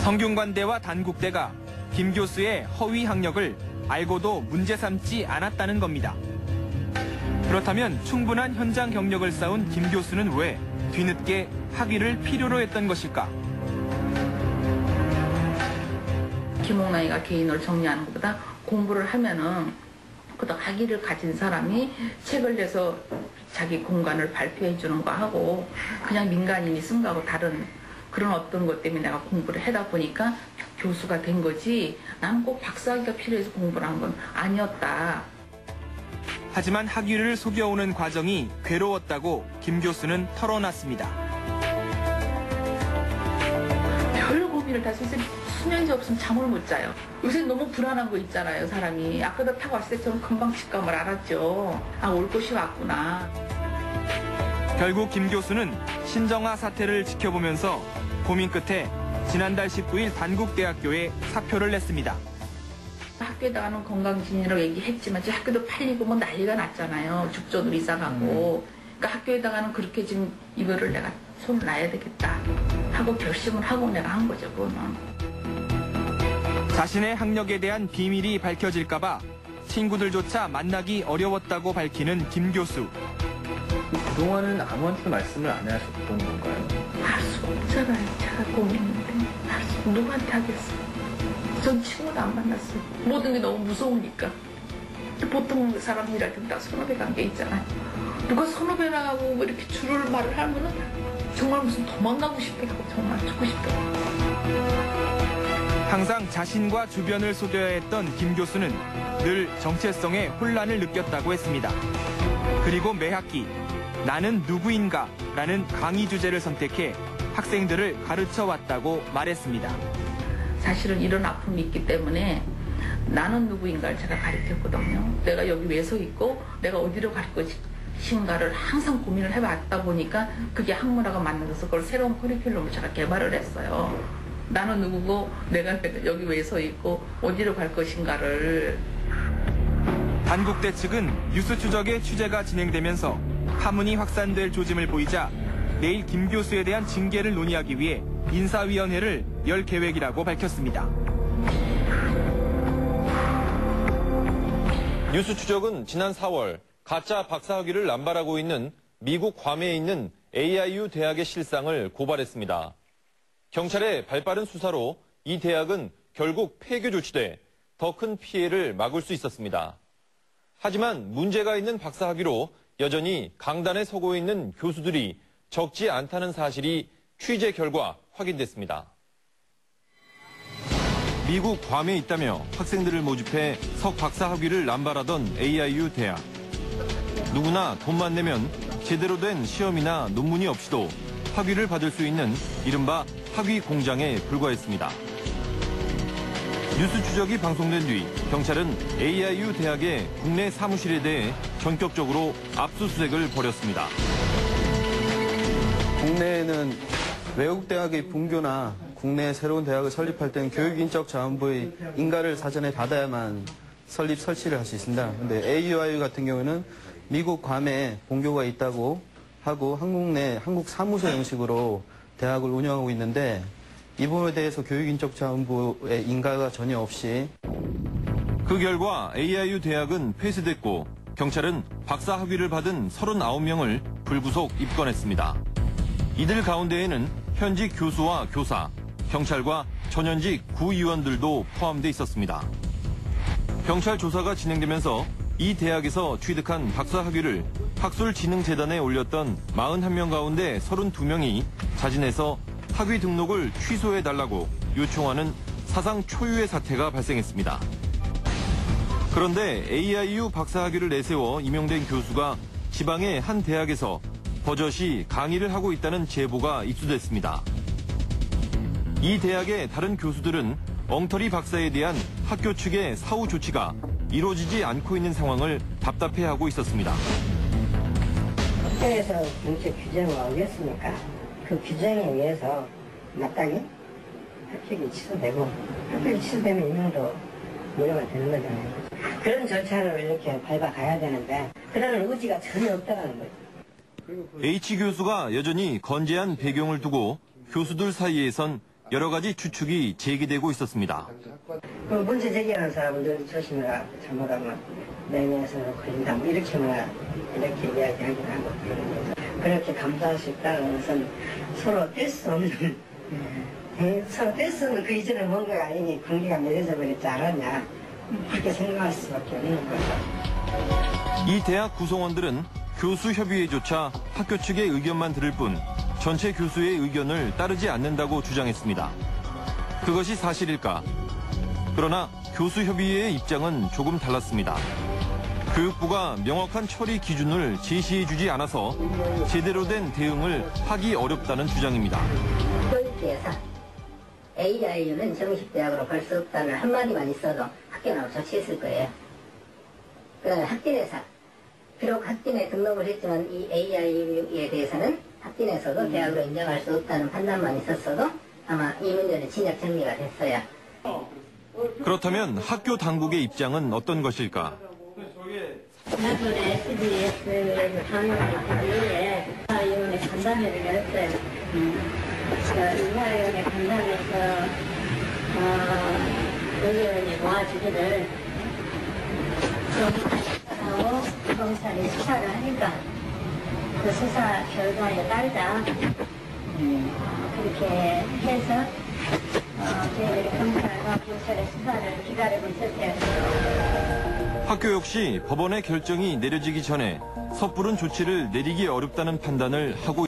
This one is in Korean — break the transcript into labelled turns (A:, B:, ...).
A: 성균관대와 단국대가 김 교수의 허위 학력을 알고도 문제 삼지 않았다는 겁니다. 그렇다면 충분한 현장 경력을 쌓은 김 교수는 왜 뒤늦게 학위를 필요로 했던 것일까?
B: 김홍란이가 개인을 정리하는 것보다 공부를 하면은 그다 학위를 가진 사람이 책을 내서 자기 공간을 발표해 주는 거 하고 그냥 민간인이 쓴 거하고 다른 그런 어떤 것 때문에 내가 공부를 하다 보니까 교수가 된 거지 나는 꼭 박사학위가 필요해서 공부를 한 건 아니었다.
A: 하지만 학위를 속여오는 과정이 괴로웠다고 김 교수는 털어놨습니다.
B: 별 고민을 다 선생님 수면제 없으면 잠을 못 자요. 요새 너무 불안한 거 있잖아요, 사람이. 아까도 타고 왔을 때 저는 금방 직감을 알았죠. 아, 올 것이 왔구나.
A: 결국 김 교수는 신정아 사태를 지켜보면서 고민 끝에 지난달 19일 단국대학교에 사표를 냈습니다.
B: 학교에다가는 건강진이라고 얘기했지만 지금 학교도 팔리고 뭐 난리가 났잖아요. 죽전으로 이사가고. 그러니까 학교에다가는 그렇게 지금 이거를 내가 손을 놔야 되겠다 하고 결심을 하고 내가 한 거죠, 그거는.
A: 자신의 학력에 대한 비밀이 밝혀질까봐 친구들조차 만나기 어려웠다고 밝히는 김 교수.
C: 그동안은 아무한테도 말씀을 안 하셨던 건가요?
B: 할 수가 없잖아요. 제가 고민인데. 할 수, 누구한테 하겠어요. 전 친구도 안 만났어요. 모든 게 너무 무서우니까. 보통 사람이라 좀다 선후배 관계 있잖아요. 누가 선후배라고 뭐 이렇게 줄을 말을 하면은 정말 무슨 도망가고 싶더라고. 정말 죽고 싶더라고.
A: 항상 자신과 주변을 속여야 했던 김 교수는 늘 정체성에 혼란을 느꼈다고 했습니다. 그리고 매 학기 나는 누구인가 라는 강의 주제를 선택해 학생들을 가르쳐 왔다고 말했습니다.
B: 사실은 이런 아픔이 있기 때문에 나는 누구인가를 제가 가르쳤거든요. 내가 여기 왜 서 있고 내가 어디로 갈 것인가를 항상 고민을 해왔다 보니까 그게 학문화가 만들어서 그걸 새로운 커리큘럼을 제가 개발을 했어요. 나는 누구고 내가 여기 왜 서 있고 어디로 갈 것인가를
A: 단국대 측은 뉴스 추적의 취재가 진행되면서 파문이 확산될 조짐을 보이자 내일 김 교수에 대한 징계를 논의하기 위해 인사위원회를 열 계획이라고 밝혔습니다.
D: 뉴스 추적은 지난 4월 가짜 박사학위를 남발하고 있는 미국 괌에 있는 AIU 대학의 실상을 고발했습니다. 경찰의 발빠른 수사로 이 대학은 결국 폐교 조치돼 더 큰 피해를 막을 수 있었습니다. 하지만 문제가 있는 박사학위로 여전히 강단에 서고 있는 교수들이 적지 않다는 사실이 취재 결과 확인됐습니다. 미국 괌에 있다며 학생들을 모집해 석 박사 학위를 남발하던 AIU 대학. 누구나 돈만 내면 제대로 된 시험이나 논문이 없이도 학위를 받을 수 있는 이른바 학위 공장에 불과했습니다. 뉴스 추적이 방송된 뒤 경찰은 AIU 대학의 국내 사무실에 대해 전격적으로 압수수색을 벌였습니다.
E: 국내에는 외국 대학의 분교나 국내 새로운 대학을 설립할 때는 교육인적 자원부의 인가를 사전에 받아야만 설립 설치를 할 수 있습니다. 근데 AUIU 같은 경우는 미국 괌에 본교가 있다고 하고 한국 내 한국 사무소 형식으로 대학을 운영하고 있는데 이 부분에 대해서 교육인적 자원부의 인가가 전혀 없이
D: 그 결과 AIU 대학은 폐쇄됐고 경찰은 박사 학위를 받은 39명을 불구속 입건했습니다. 이들 가운데에는 현직 교수와 교사, 경찰과 전현직 구의원들도 포함돼 있었습니다. 경찰 조사가 진행되면서 이 대학에서 취득한 박사 학위를 학술진흥재단에 올렸던 41명 가운데 32명이 자진해서 학위 등록을 취소해달라고 요청하는 사상 초유의 사태가 발생했습니다. 그런데 AIU 박사 학위를 내세워 임용된 교수가 지방의 한 대학에서 버젓이 강의를 하고 있다는 제보가 입수됐습니다. 이 대학의 다른 교수들은 엉터리 박사에 대한 학교 측의 사후 조치가 이루어지지 않고 있는 상황을 답답해하고 있었습니다.
F: 학교에서 정책 규정을 어겼으니까 그 규정에 의해서 마땅히 합격이 취소되고 합격이 취소되면 임용도 무효가 되는 거잖아요. 그런 절차를 이렇게 밟아가야 되는데 그런 의지가 전혀 없다는 거죠.
D: H 교수가 여전히 건재한 배경을 두고 교수들 사이에선 여러 가지 추측이 제기되고 있었습니다.
F: 그 문제 제기하는 사람들 조심해라. 잘못하면 내면에서 걸린다. 뭐 이렇게만 이렇게 이야기하기도 하고 그렇게 감수할 수 있다는 것은 서로 뗄 수 없는 예, 서로 뗄 수 없는 그 이전에 뭔가가 이미 관계가 맺어져 버렸지 않았냐 그렇게 생각할 수밖에 없는 거죠.
D: 이 대학 구성원들은 교수 협의회조차 학교 측의 의견만 들을 뿐 전체 교수의 의견을 따르지 않는다고 주장했습니다. 그것이 사실일까? 그러나 교수 협의회의 입장은 조금 달랐습니다. 교육부가 명확한 처리 기준을 제시해주지 않아서 제대로 된 대응을 하기 어렵다는 주장입니다.
G: 교육부에서 AIU는 정식 대학으로 볼수 없다는 한마디만 있어도 학교는 조치했을 거예요. 그다음에 학교에서 비록 학교에 등록을 했지만 이 AIU에 대해서는 학교에서도 대학으로 인정할 수 없다는 판단만 있었어도 아마 이 문제는 진작 정리가 됐어야
D: 그렇다면 학교 당국의 입장은 어떤 것일까?
G: 지난번에 SBS에서 강연을 이후에 이번에 간담회를 열었어요. 그 인사위원회 간담회에서 어, 의원이 모아주기를 하고 검찰이 수사를 하니까 그 수사 결과에 따르자 음, 그렇게 해서 어, 저희들이 검찰과 경찰의 수사를 기다리고 있었어요.
D: 학교 역시 법원의 결정이 내려지기 전에 섣부른 조치를 내리기 어렵다는 판단을 하고